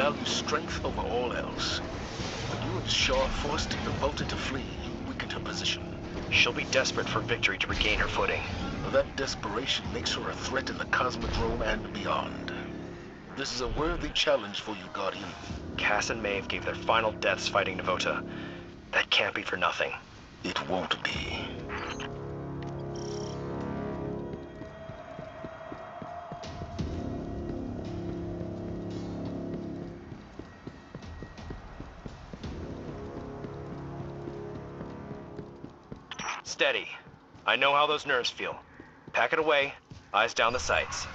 Value strength over all else. When you and Shaw forced Devota to flee, you weakened her position. She'll be desperate for victory to regain her footing. That desperation makes her a threat in the Cosmodrome and beyond. This is a worthy challenge for you, Guardian. Cass and Maeve gave their final deaths fighting Devota. That can't be for nothing. It won't be. Steady. I know how those nerves feel. Pack it away, eyes down the sights.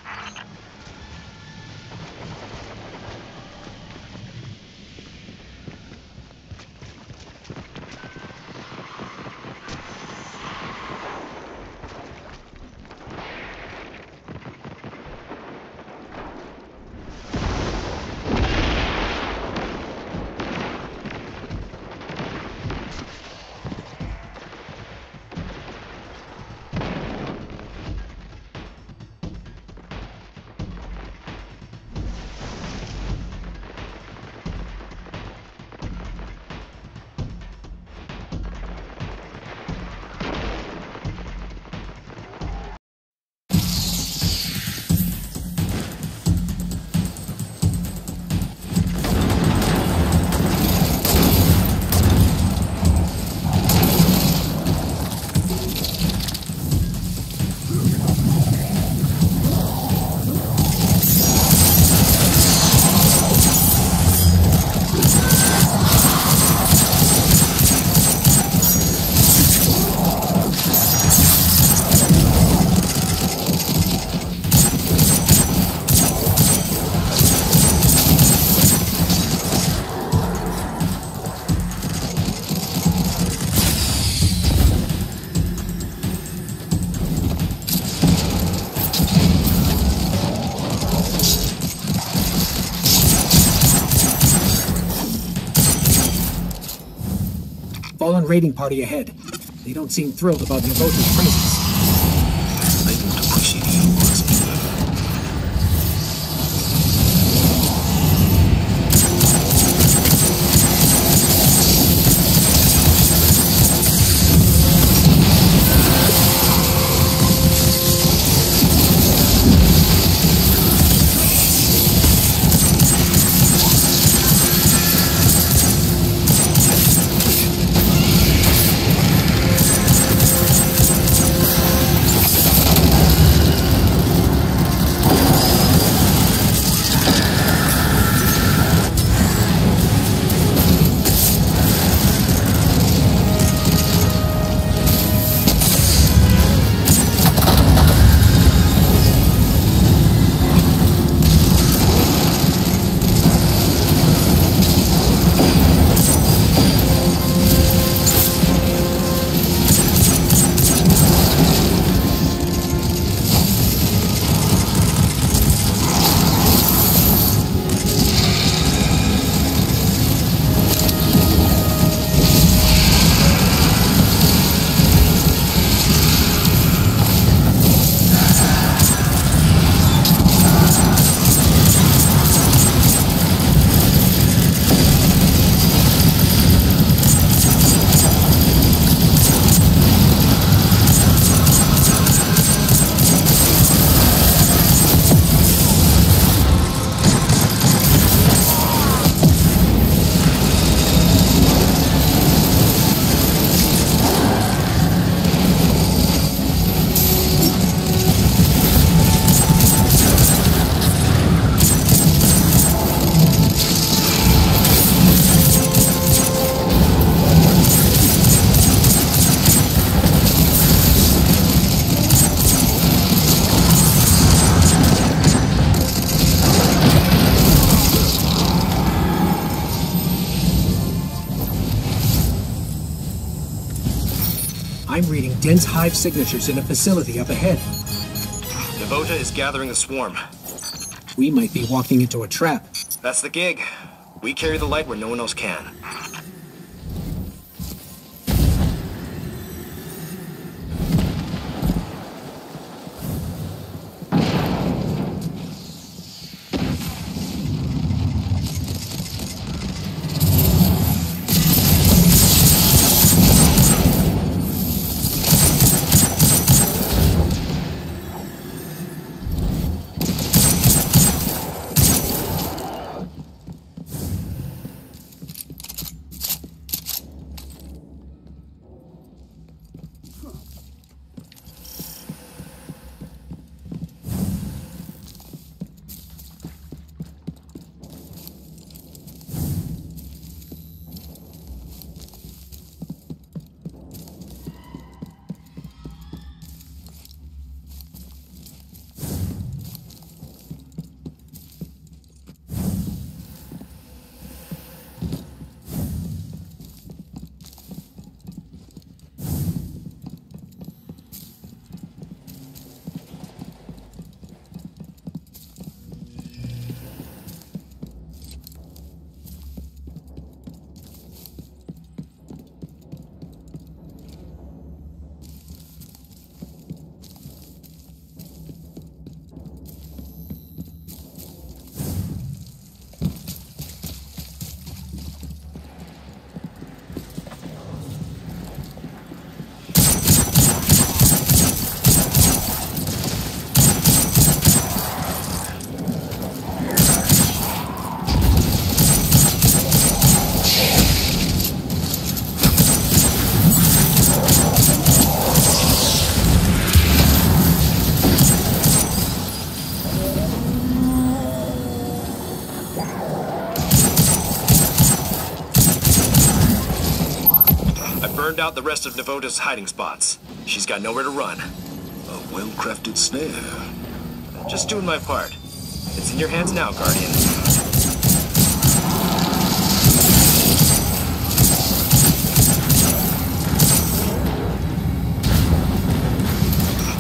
Raiding party ahead. They don't seem thrilled about Devota's presence. Dense hive signatures in a facility up ahead. Devota is gathering a swarm. We might be walking into a trap. That's the gig. We carry the light where no one else can. Out the rest of Devota's hiding spots. She's got nowhere to run. A well-crafted snare. Just doing my part. It's in your hands now, Guardian.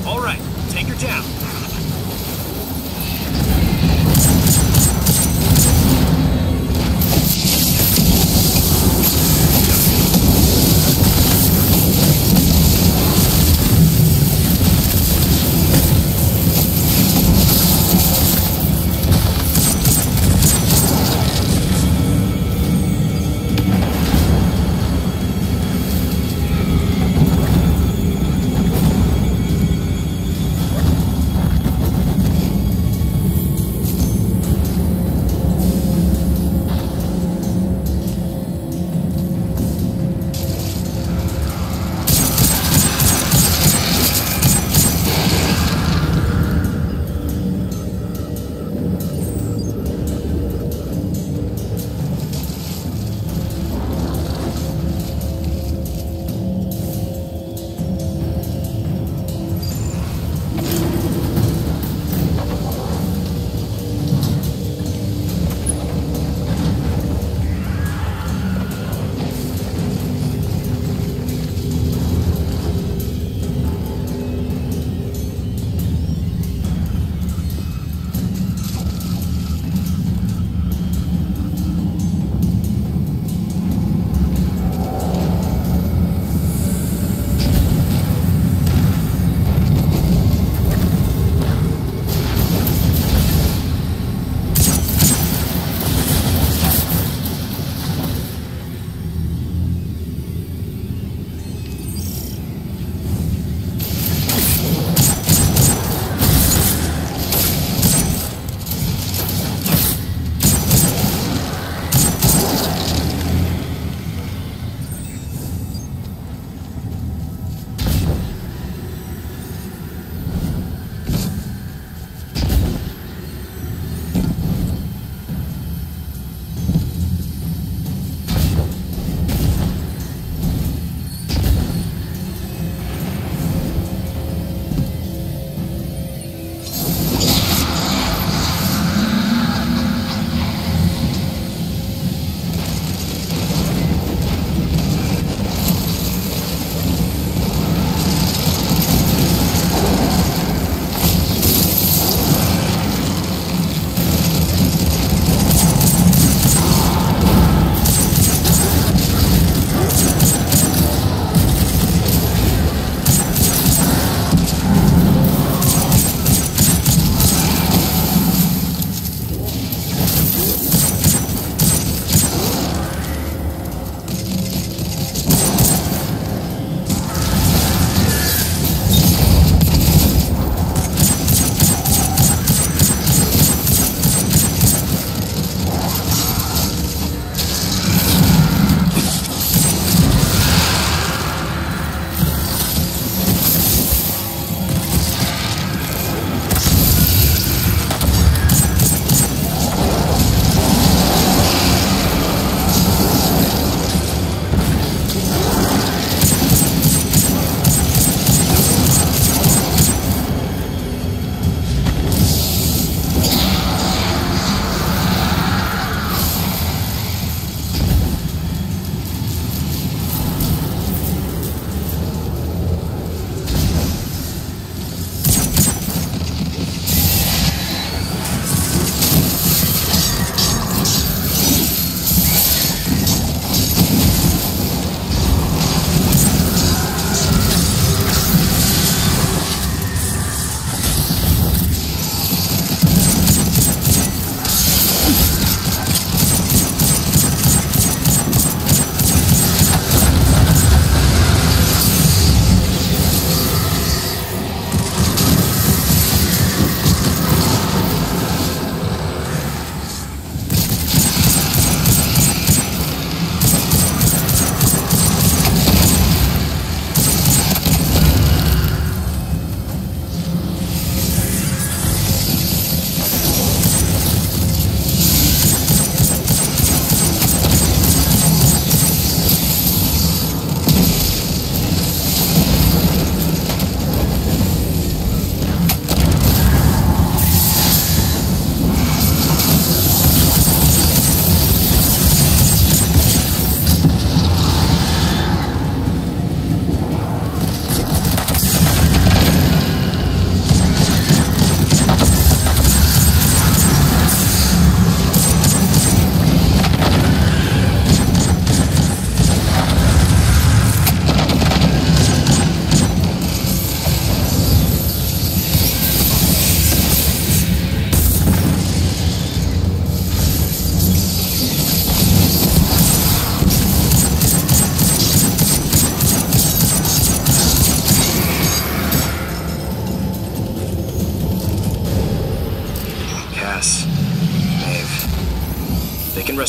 All right, take her down.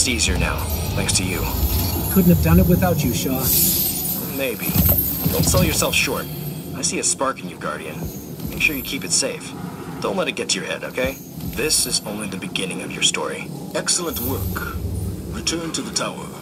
Just easier now, thanks to you. Couldn't have done it without you, Shaw. Maybe. Don't sell yourself short. I see a spark in you, Guardian. Make sure you keep it safe. Don't let it get to your head, okay? This is only the beginning of your story. Excellent work. Return to the tower.